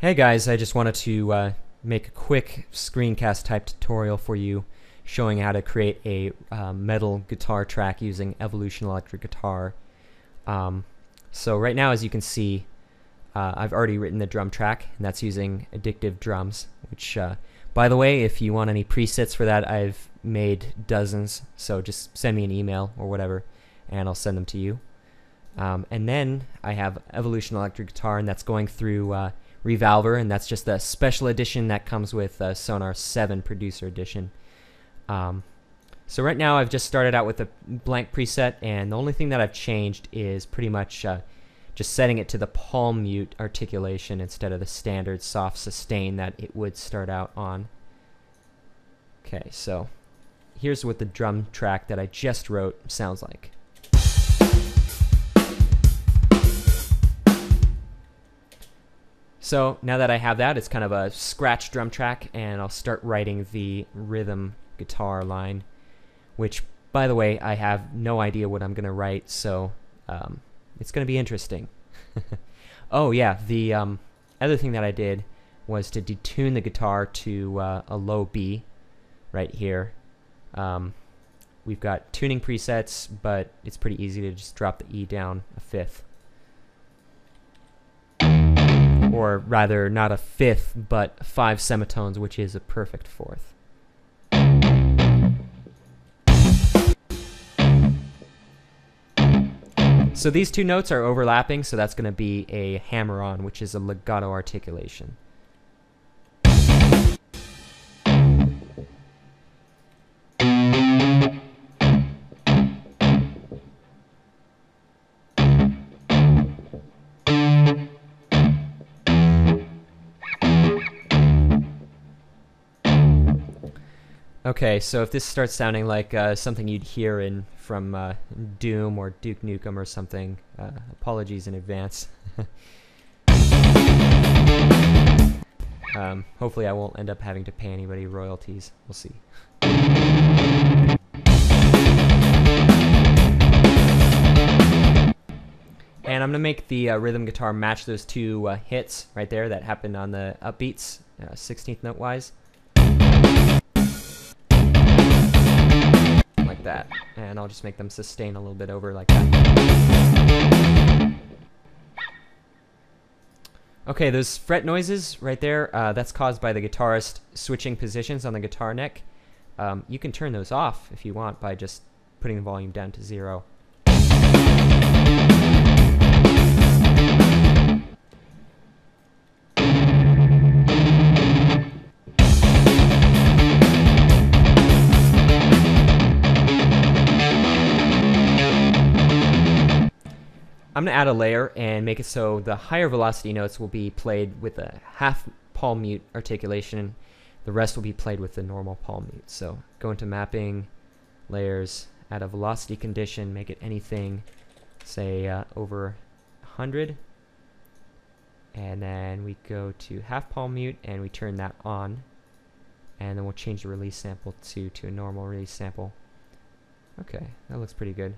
Hey guys, I just wanted to uh, make a quick screencast type tutorial for you showing how to create a uh, metal guitar track using Evolution Electric Guitar. Um, so right now as you can see uh, I've already written the drum track and that's using Addictive Drums which uh, by the way if you want any presets for that I've made dozens so just send me an email or whatever and I'll send them to you. Um, and then I have Evolution Electric Guitar and that's going through uh, ReValver, and that's just the special edition that comes with uh, Sonar 7 Producer Edition. Um, so right now I've just started out with a blank preset, and the only thing that I've changed is pretty much uh, just setting it to the palm mute articulation instead of the standard soft sustain that it would start out on. Okay, so here's what the drum track that I just wrote sounds like. So now that I have that, it's kind of a scratch drum track, and I'll start writing the rhythm guitar line, which, by the way, I have no idea what I'm going to write, so um, it's going to be interesting. oh, yeah, the um, other thing that I did was to detune the guitar to uh, a low B right here. Um, we've got tuning presets, but it's pretty easy to just drop the E down a fifth or rather not a fifth, but five semitones, which is a perfect fourth. So these two notes are overlapping, so that's going to be a hammer-on, which is a legato articulation. Okay, so if this starts sounding like uh, something you'd hear in from uh, Doom or Duke Nukem or something, uh, apologies in advance. um, hopefully I won't end up having to pay anybody royalties. We'll see. And I'm to make the uh, rhythm guitar match those two uh, hits right there that happened on the upbeats, 16th uh, note wise. That. And I'll just make them sustain a little bit over like that. Okay, those fret noises right there, uh, that's caused by the guitarist switching positions on the guitar neck. Um, you can turn those off if you want by just putting the volume down to zero. I'm going to add a layer and make it so the higher velocity notes will be played with a half palm mute articulation. The rest will be played with the normal palm mute. So go into mapping, layers, add a velocity condition, make it anything, say uh, over 100. And then we go to half palm mute and we turn that on. And then we'll change the release sample to, to a normal release sample. Okay, that looks pretty good.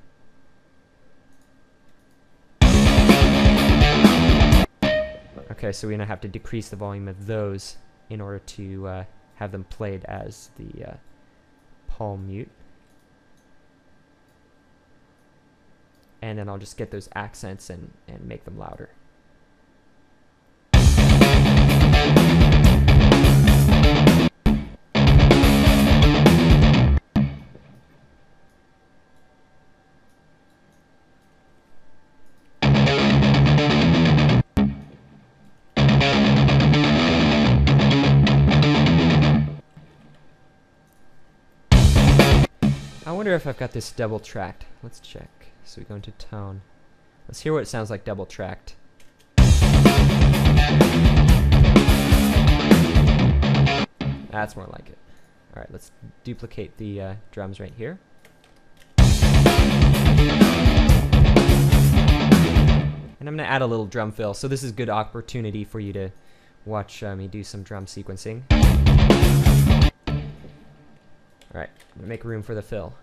Okay, so we're going to have to decrease the volume of those in order to uh, have them played as the uh, palm mute. And then I'll just get those accents and, and make them louder. Wonder if I've got this double tracked. Let's check. So we go into tone. Let's hear what it sounds like double tracked. That's more like it. Alright, let's duplicate the uh, drums right here. And I'm going to add a little drum fill. So this is a good opportunity for you to watch uh, me do some drum sequencing. Alright, make room for the fill.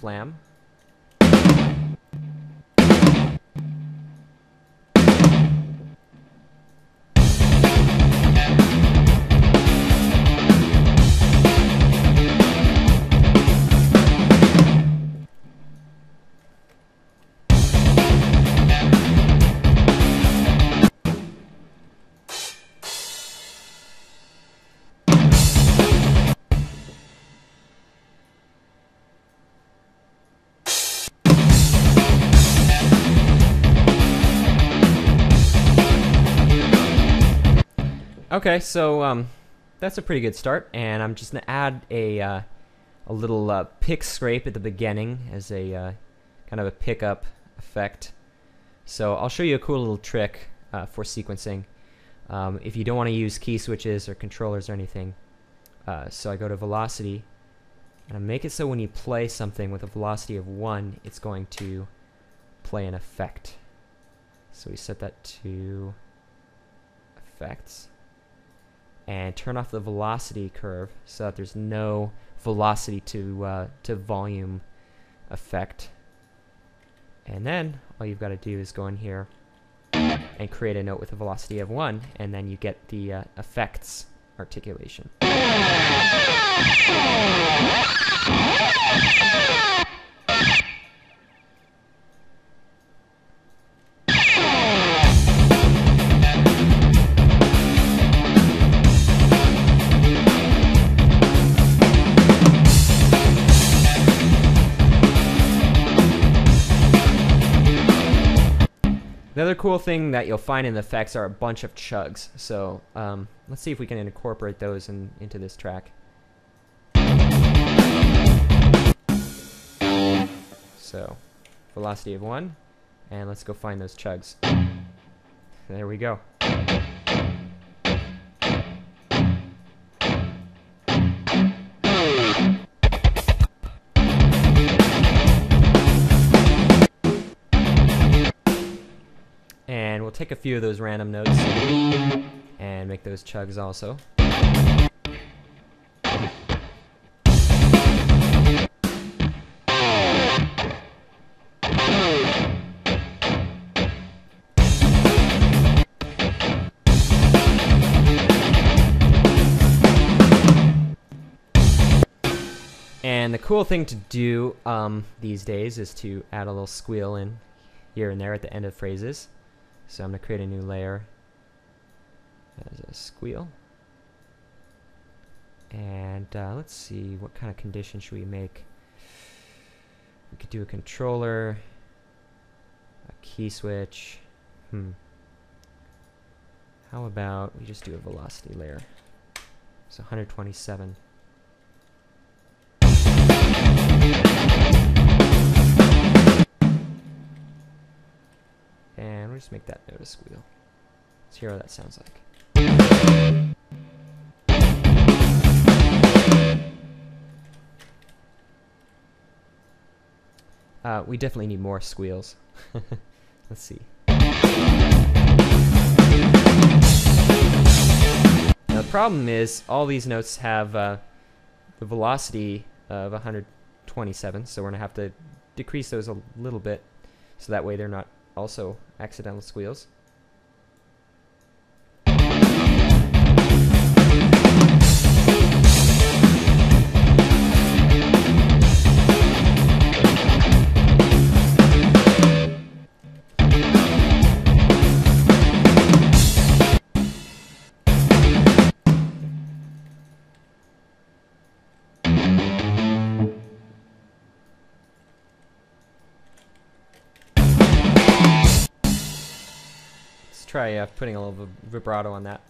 Flam. Okay, so um, that's a pretty good start, and I'm just gonna add a uh, a little uh, pick scrape at the beginning as a uh, kind of a pickup effect. So I'll show you a cool little trick uh, for sequencing. Um, if you don't want to use key switches or controllers or anything, uh, so I go to velocity, and I make it so when you play something with a velocity of one, it's going to play an effect. So we set that to effects and turn off the velocity curve so that there's no velocity to uh, to volume effect. And then all you've got to do is go in here and create a note with a velocity of 1, and then you get the uh, effects articulation. The other cool thing that you'll find in the effects are a bunch of chugs. So um, let's see if we can incorporate those in, into this track. So velocity of 1, and let's go find those chugs. There we go. We'll take a few of those random notes and make those chugs also. And the cool thing to do um, these days is to add a little squeal in here and there at the end of phrases. So I'm going to create a new layer as a squeal. And uh, let's see, what kind of condition should we make? We could do a controller, a key switch. Hmm. How about we just do a velocity layer? So 127. Just make that note a squeal. Let's hear what that sounds like. Uh, we definitely need more squeals. Let's see. Now the problem is all these notes have uh, the velocity of 127, so we're going to have to decrease those a little bit so that way they're not also accidental squeals. Try uh, putting a little vibrato on that.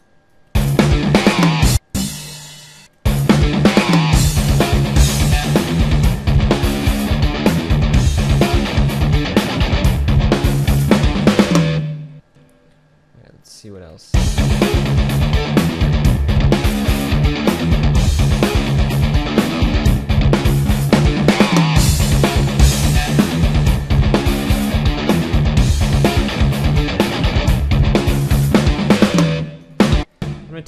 let's see what else.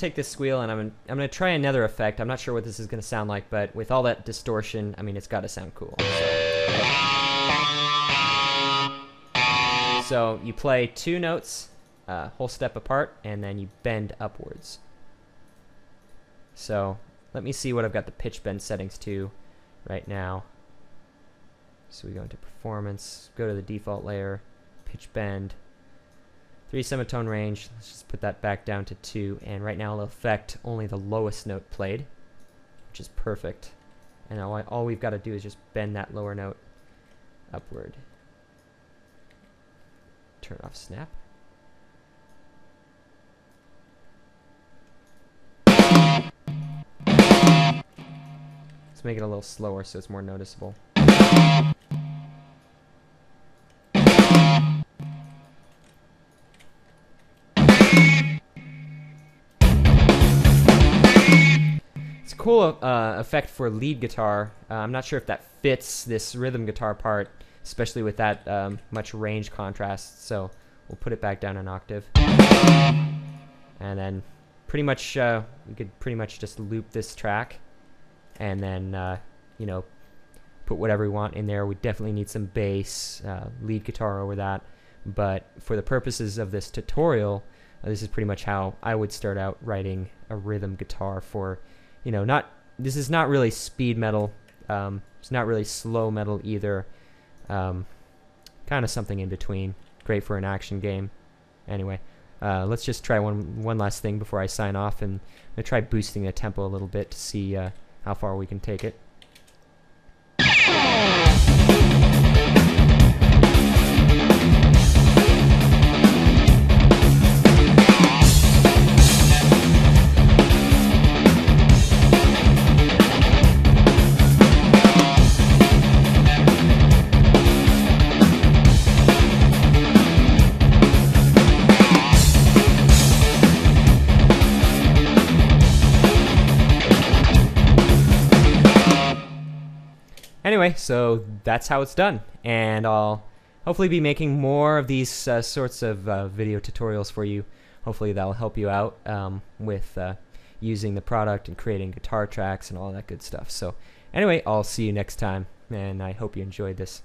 Take this squeal and I'm gonna, I'm gonna try another effect. I'm not sure what this is gonna sound like, but with all that distortion, I mean, it's got to sound cool. So, so you play two notes, uh, whole step apart, and then you bend upwards. So let me see what I've got the pitch bend settings to right now. So we go into performance, go to the default layer, pitch bend, three semitone range. Let's just put that back down to two. And right now it'll affect only the lowest note played, which is perfect. And all, all we've got to do is just bend that lower note upward. Turn off snap. Let's make it a little slower so it's more noticeable. Cool uh, effect for lead guitar. Uh, I'm not sure if that fits this rhythm guitar part, especially with that um, much range contrast. So we'll put it back down an octave. And then pretty much, uh, we could pretty much just loop this track and then uh, you know put whatever we want in there. We definitely need some bass, uh, lead guitar over that. But for the purposes of this tutorial, uh, this is pretty much how I would start out writing a rhythm guitar for, you know, not this is not really speed metal. Um, it's not really slow metal either. Um, kind of something in between. Great for an action game. Anyway, uh, let's just try one one last thing before I sign off, and I'm gonna try boosting the tempo a little bit to see uh, how far we can take it. Anyway, so that's how it's done. And I'll hopefully be making more of these uh, sorts of uh, video tutorials for you. Hopefully that'll help you out um, with uh, using the product and creating guitar tracks and all that good stuff. So anyway, I'll see you next time, and I hope you enjoyed this.